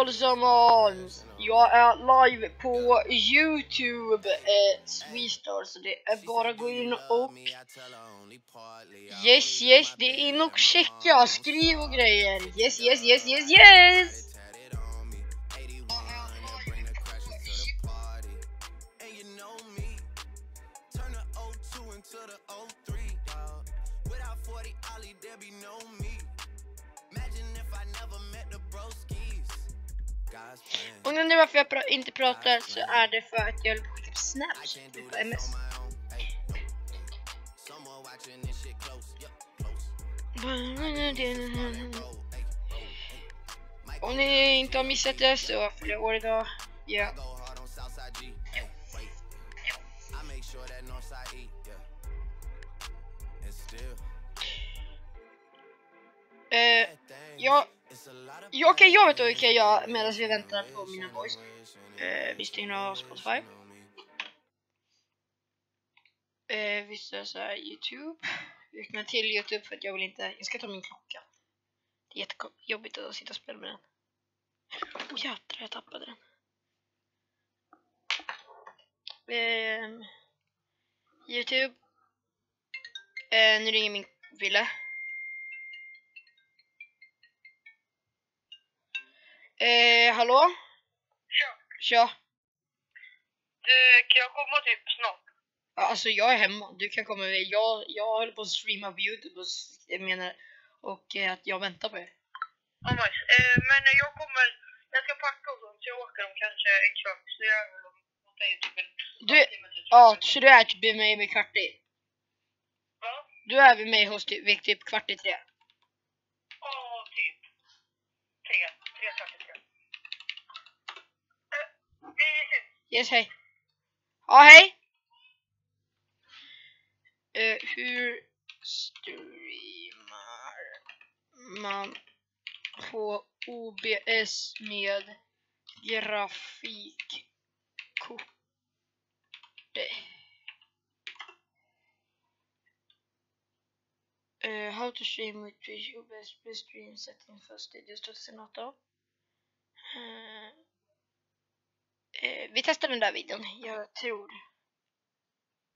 allesammans! Jag är live på Youtube, eh, Sweestar, så det är bara att gå in och Yes, yes, det är in och checka, skriv och grejer Yes, yes, yes, yes, yes! Om ni undrar varför jag pra inte pratar så är det för att jag håller typ typ på att skicka snaps på MS. Om ni inte har missat det så fyller jag år idag. Ja. Eh, jag, Okej, okay, jag vet vad vi kan göra medan vi väntar på mina boys. Eh, vi stänger av Spotify. Eh, vi kör såhär Youtube. Vi öppnar till Youtube för att jag vill inte, jag ska ta min klocka. Det är jättejobbigt att sitta och spela med den. Åh oh, jädrar, jag tappade den. Eh, Youtube. Eh, nu ringer min Ville. Eh, hallå? Tja. Tja. Du, kan jag komma typ snart? Alltså jag är hemma. Du kan komma med. Jag, jag håller på att streama på Youtube och jag menar och eh, att jag väntar på er. Ja, nice. Eh, men jag kommer, jag ska packa och sånt så jag åker om kanske en kvart. Så jag är väl om, dig typ en Du, typ. ja, så du är typ vid mig vid kvart i? Va? Du är vid mig hos typ, typ kvart i tre? Ja, typ. Tre. Tre, kvart i tre. Eh, vi ses. Yes, hej. Ja, hej. Uh, hur streamar man på OBS med grafikkort? Uh, eh, how to stream with Twitch OBS stream settings for Studios 2018. Uh, vi testar den där videon, jag tror.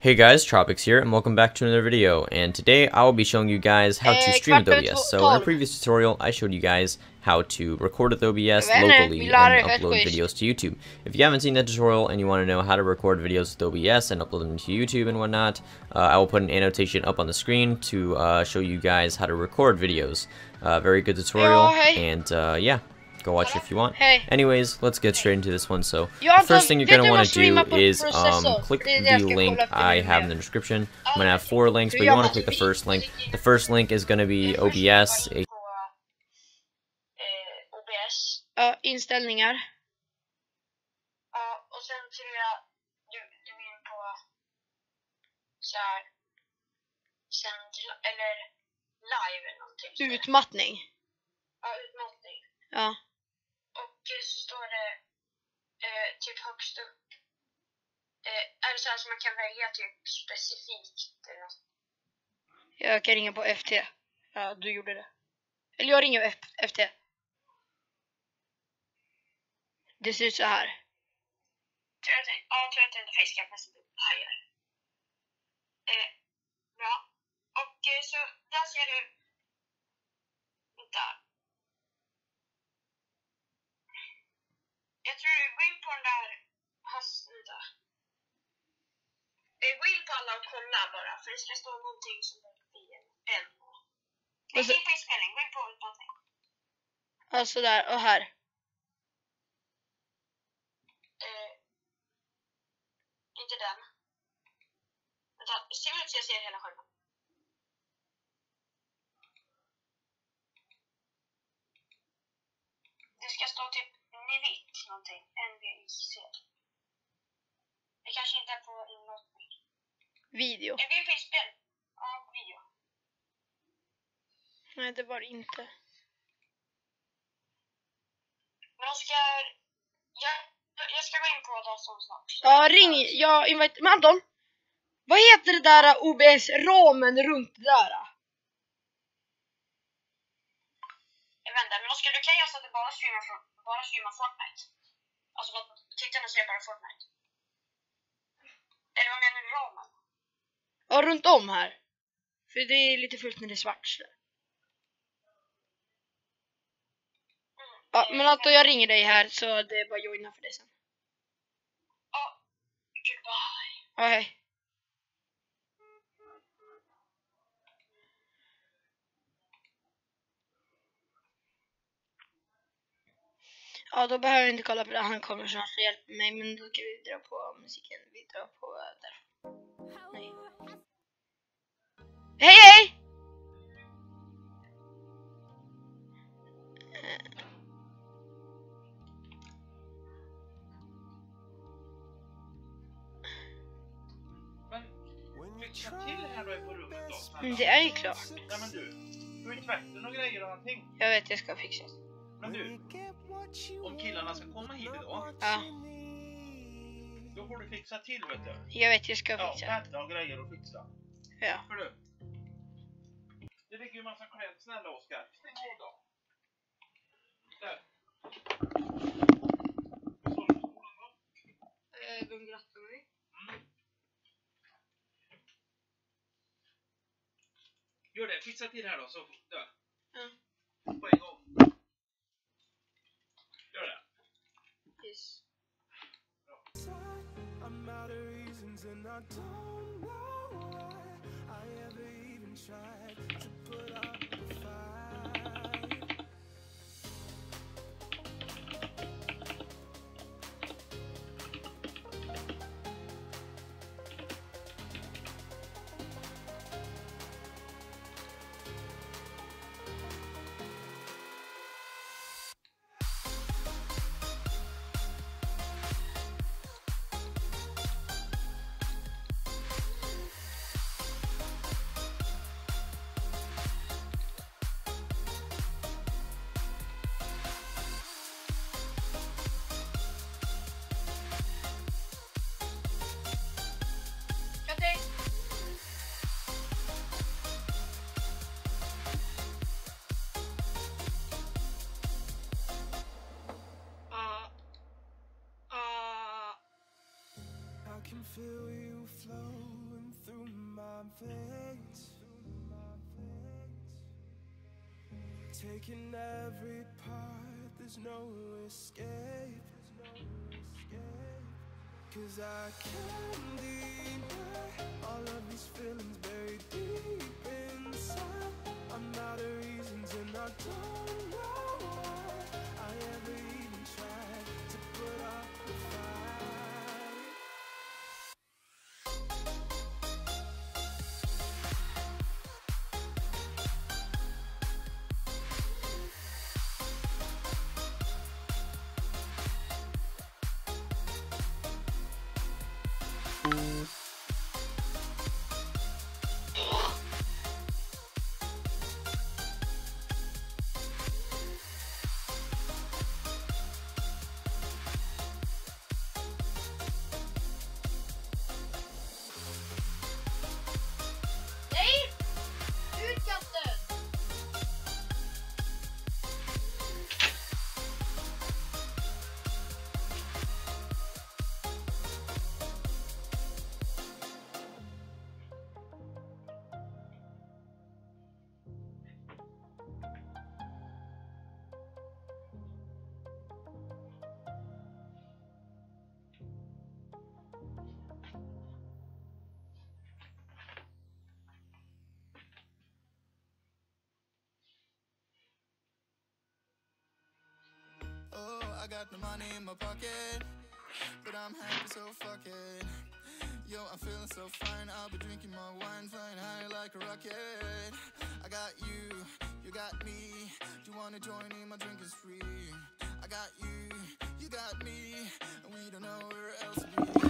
Hey guys, Tropics here, and welcome back to another video, and today I will be showing you guys how to Eh, stream with OBS. So in a previous tutorial, I showed you guys how to record with OBS Jag vet inte, locally and er upload videos to YouTube. If you haven't seen that tutorial and you want to know how to record videos with OBS and upload them to YouTube and whatnot, uh, I will put an annotation up on the screen to uh, show you guys how to record videos. Uh, very good tutorial, and uh, yeah, go watch it if you want. Hej. Anyways, let's get straight into this one. So, Jag the first thing you're gonna want to do is um, click Det är det jag the link I have in the description. I'm gonna have four links, but you want to click the first link. The first link is gonna be OBS. På, eh, OBS. Ja, inställningar. Ja, och sen tror jag du, du är på så här sänd, eller live eller någonting. Utmattning. Ja, utmattning. Ja. Så står det eh, typ högst upp. Eh, är det så här som man kan välja typ specifikt eller något? Jag kan ringa på FT. Ja, du gjorde det. Eller jag ringer F FT. Det ser ut så här. Tror jag ja, tror jag att är facecam nästan typ hajar. Eh, bra. Och eh, så där ser du... Vänta. Jag tror går in på den där... Vänta. Eh, gå in på alla och kolla bara, för det ska stå någonting som är fel. Nej, Och så- gå in på inspelning, gå in på utmattning. Ja, sådär. Och här. Eh, inte den. Vänta, se ut så jag ser hela skärmen. Det ska stå typ Nivit någonting. NVIC. Det kanske inte är på inlåsning. Video. Jag vill på inspel. Ja, på video. Nej, det var det inte. Men Oskar, jag, jag ska gå in på datorn snart. Ja, ring. Jag invite... Men Anton! Vad heter det där OBS-ramen runt det där? Där. Men Oskar, du kan göra så att du bara streamar, från, bara streamar Fortnite. Alltså att tittarna ser bara Fortnite. Eller vad menar du ramen? Ja, runt om här. För det är lite fullt när det är svart. Mm. Ja, men att jag ringer dig här så det är bara att joina för det sen. Ja, goodbye. Ja, hej. Ja, då behöver vi inte kolla på det. Han kommer snart och hjälper mig. Men då kan vi dra på musiken. Vi drar på där. Nej. Hej, hej! Men fixa till här då på rummet då. snälla. Men det är ju klart. Ja men du, du har ju tvätten och grejer och allting. Jag vet, jag ska fixa. Men du, om killarna ska komma hit idag, Ja, då får du fixa till vet du. jag vet, jag ska Ja, fixa. bädda och grejer och fixa. Ja. För du. Det ligger ju massa kläder. Snälla Oskar, stäng av dem. Där. Så, stolen då. Eh, De grattar mig. Mm. Gör det, fixa till här då så... Där. Ja. På en gång. And I don't know why I ever even tried Taking every part, there's no escape. There's no escape. Cause I can't deny all of these feelings buried deep inside. I'm out of reasons and I don't I got the money in my pocket, but I'm happy, so fuck it. Yo, I'm feeling so fine. I'll be drinking my wine, flying high like a rocket. I got you, you got me. Do you wanna join in my drinking spree? I got you, you got me, and we don't know where else to be.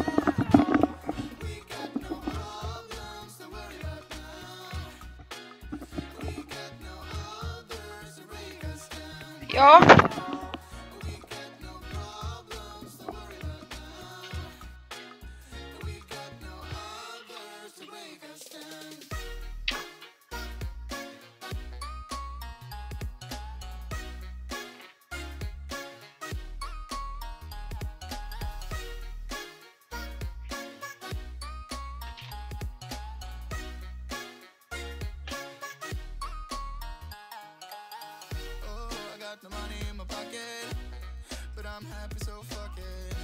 I'm happy, so fuck it.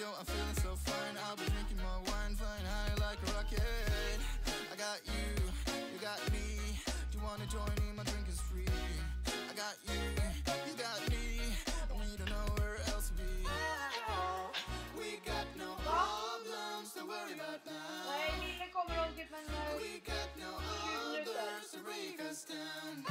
Yo, I'm feeling so fine. I'll be drinking my wine fine high like a rocket. I got you, you got me. Do you wanna join me? My drink is free. I got you, you got me. And we don't know where else to be. We got no problems to worry about now. We got no others to break us down.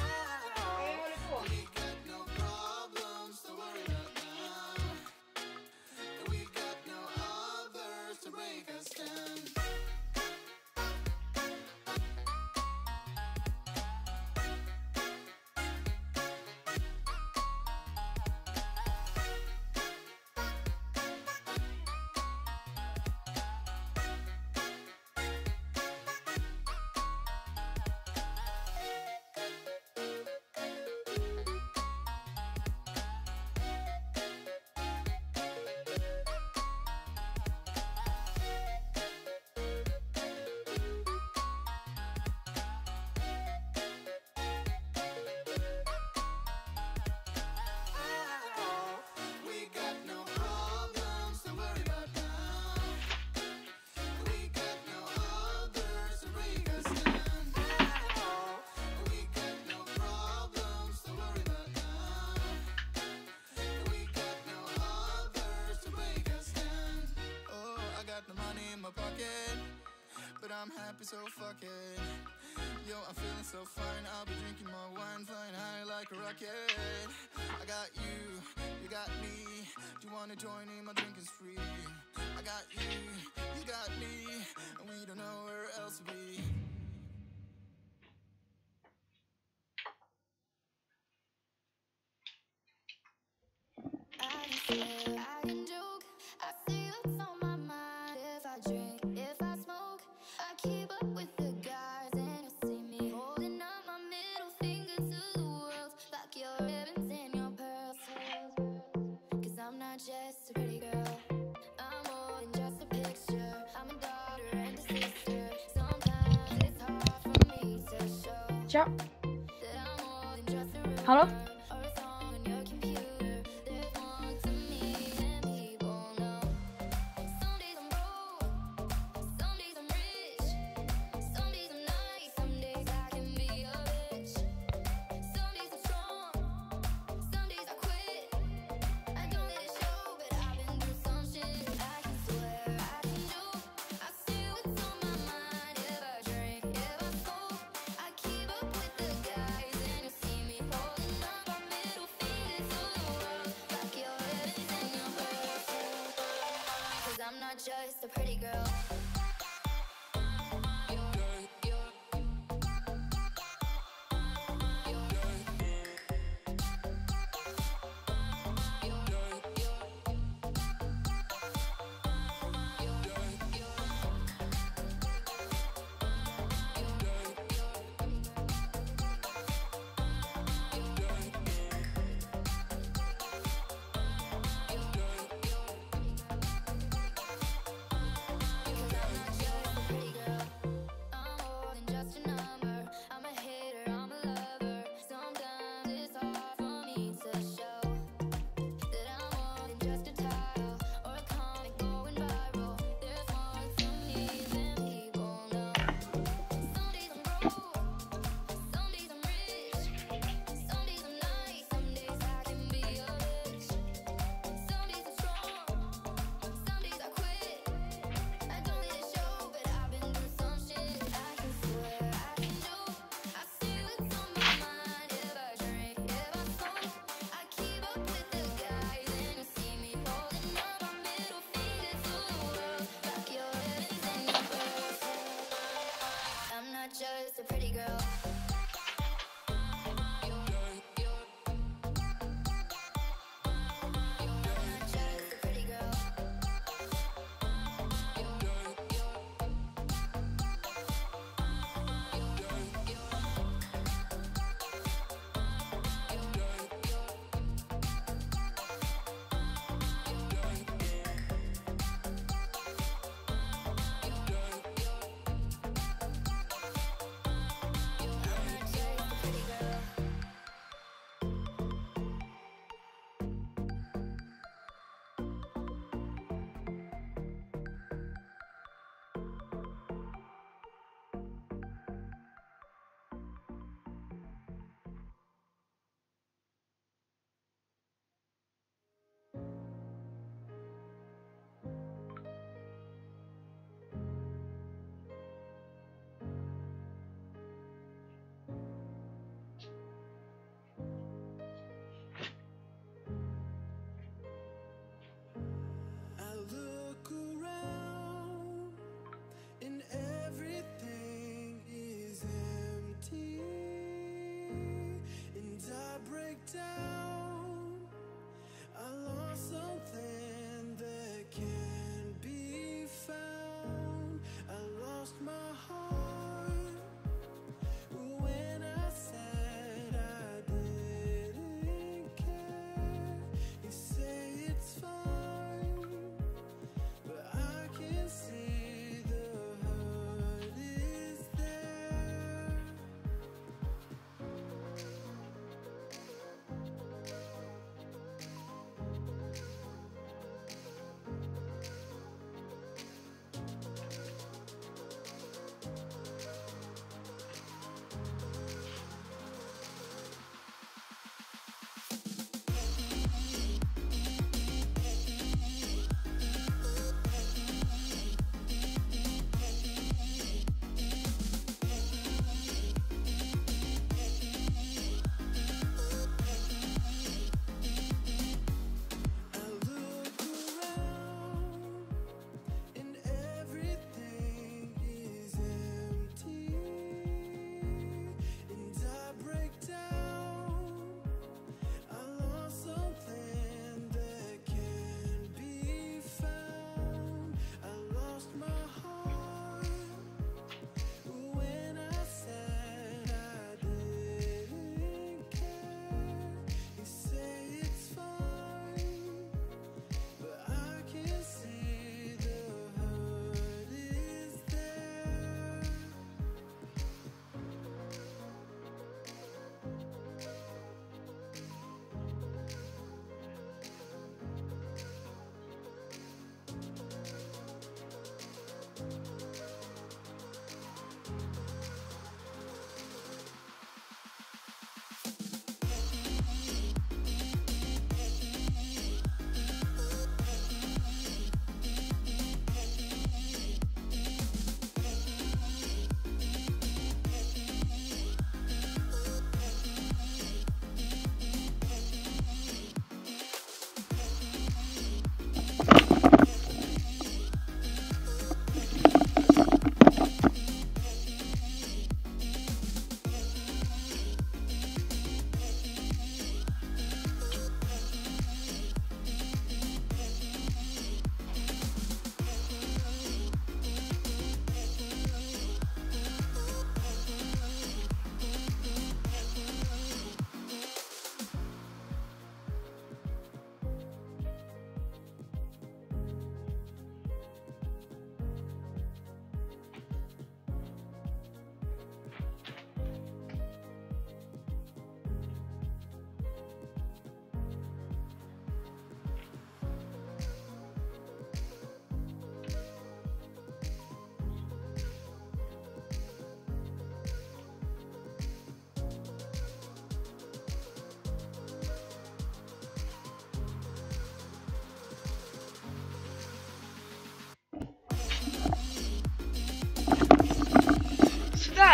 happy, so fuck it. Yo, I'm feeling so fine. I'll be drinking my wine, flying high like a rocket. I got you, you got me. Do you wanna join in? My drink is free. I got you. 见。好了，just a pretty girl.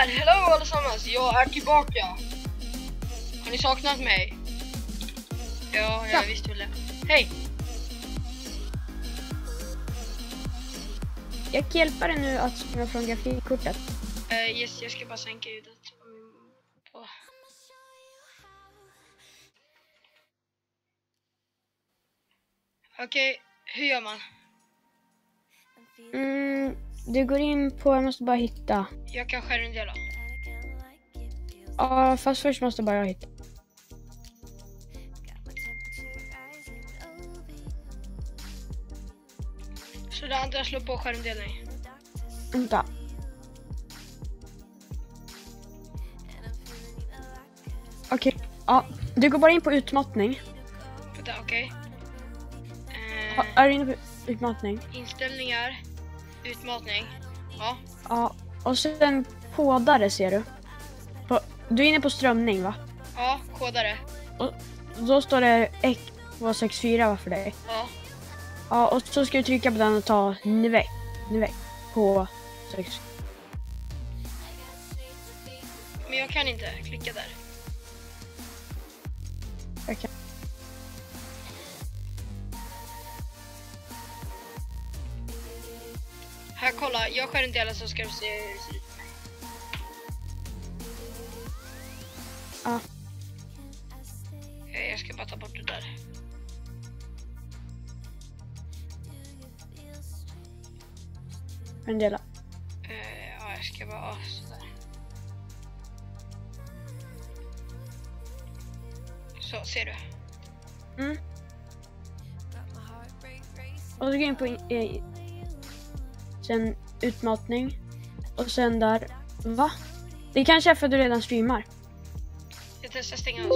Där! Hello allesammans! Jag är tillbaka! Har ni saknat mig? Ja, jag Ja. visste väl det. Hej! Jag kan hjälpa dig nu att springa från grafikkortet. Uh, yes, jag ska bara sänka ljudet. På- Okej, hur gör man? Mm, du går in på, jag måste bara hitta. Jag kan skärmdela. Ja, fast först måste bara jag hitta. Så det andra slår på skärmdelning. Vänta. Okej, ja. Du går bara in på utmattning. Vänta, okej. Ja, Eh, Är du inne på utmattning? inställningar, utmatning. Ja, Ja. Och sen kodare ser du. På, du är inne på strömning va? ja, kodare. Då står det X264 va för dig? Ja, Ja, och så ska du trycka på den och ta Nivek. Nivek. På 6. men jag kan inte klicka där. Okej. Här, kolla. Jag skärmdelar så ska du se hur det ser ut. Ja. Eh, Jag ska bara ta bort det där. En del. Eh, Ja, jag ska bara... ja, sådär. Så, ser du? Mm. Och så går jag in på sen utmattning. Och sen där. Va? Det kanske är för att du redan streamar. Jag testar stänga av.